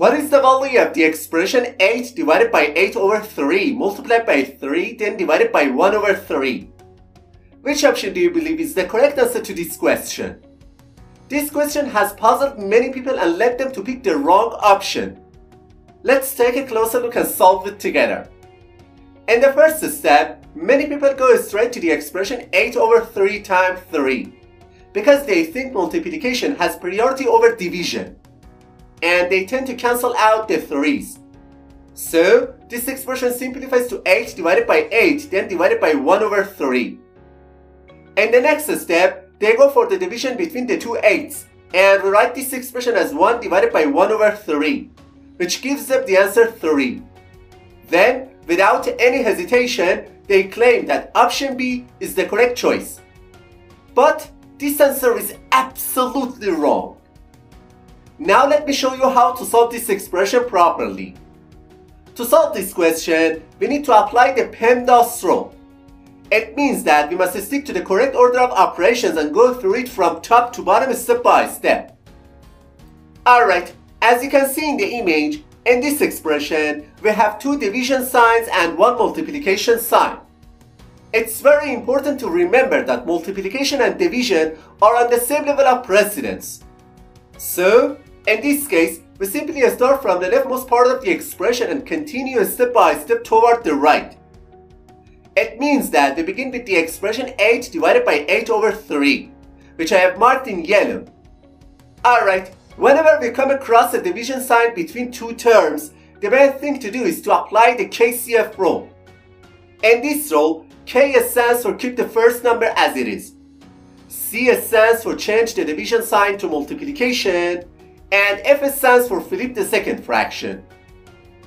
What is the value of the expression 8 divided by 8 over 3 multiplied by 3 then divided by 1 over 3? Which option do you believe is the correct answer to this question? This question has puzzled many people and led them to pick the wrong option. Let's take a closer look and solve it together. In the first step, many people go straight to the expression 8 over 3 times 3 because they think multiplication has priority over division and they tend to cancel out the 3's. So, this expression simplifies to 8 divided by 8 then divided by 1 over 3. In the next step, they go for the division between the two 8's and write this expression as 1 divided by 1 over 3 which gives them the answer 3. Then, without any hesitation, they claim that option B is the correct choice. But this answer is absolutely wrong. Now let me show you how to solve this expression properly. To solve this question, we need to apply the PEMDAS rule. It means that we must stick to the correct order of operations and go through it from top to bottom step by step. Alright, as you can see in the image, in this expression, we have two division signs and one multiplication sign. It's very important to remember that multiplication and division are on the same level of precedence. So, in this case, we simply start from the leftmost part of the expression and continue step by step toward the right. It means that we begin with the expression 8 divided by 8 over 3, which I have marked in yellow. Alright, whenever we come across a division sign between two terms, the best thing to do is to apply the KCF rule. In this rule, K stands for keep the first number as it is. C stands for change the division sign to multiplication, and F stands for flip the second fraction.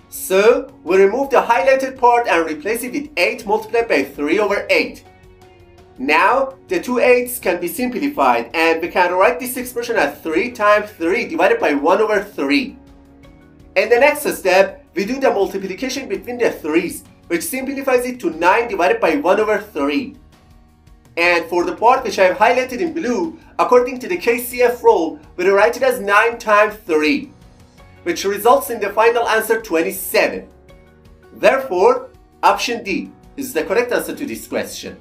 So, we remove the highlighted part and replace it with 8 multiplied by 3 over 8. Now, the two 8's can be simplified and we can write this expression as 3 times 3 divided by 1 over 3. In the next step, we do the multiplication between the 3's, which simplifies it to 9 divided by 1 over 3. And for the part which I have highlighted in blue, according to the KCF rule, we write it as 9 times 3, which results in the final answer 27. Therefore, option D is the correct answer to this question.